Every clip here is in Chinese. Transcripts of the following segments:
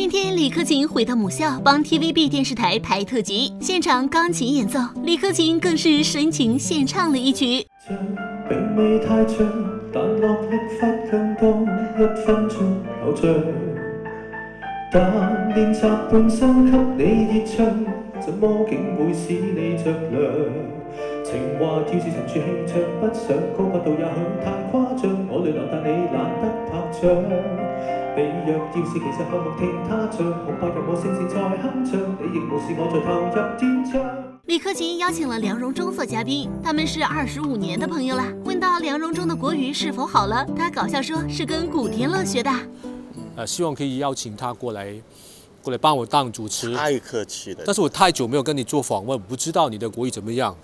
今天李克勤回到母校，帮 TVB 电视台拍特辑，现场钢琴演奏，李克勤更是深情献唱了一曲。并未太长，但落力发强多一分钟偶像。但练习半生给你热唱，怎么竟会使你着凉？情话要是沉住气唱，不想高八度也许太夸张。我泪流，但你懒得拍掌。你若要是其实渴望听他唱，恐怕有我声线在哼唱，你亦无视我在投入天窗。李克勤邀请了梁荣忠做嘉宾，他们是二十五年的朋友了。问到梁荣忠的国语是否好了，他搞笑说是跟古天乐学的。呃，希望可以邀请他过来，过来帮我当主持。太客气了，但是我太久没有跟你做访问，不知道你的国语怎么样。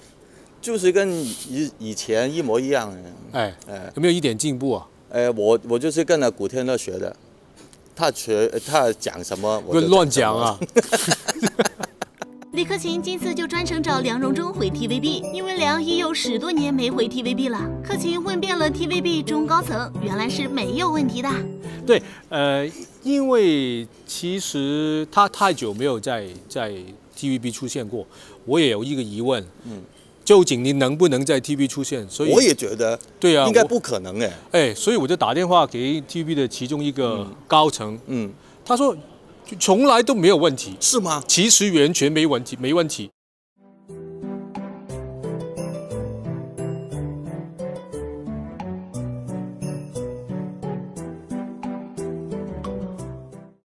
就是跟以以前一模一样。哎，哎，有没有一点进步啊？哎，我我就是跟着古天乐学的。他学他讲什么，我乱讲啊！李克勤今次就专程找梁荣忠回 TVB，因为梁已有十多年没回 TVB 了。克勤问遍了 TVB 中高层，原来是没有问题的。对，呃，因为其实他太久没有在在 TVB 出现过，我也有一个疑问。嗯。究竟你能不能在 TV 出现？所以我也觉得，对啊，应该不可能哎。哎，所以我就打电话给 TV 的其中一个高层，嗯，他说从来都没有问题，是吗？其实完全没问题，没问题。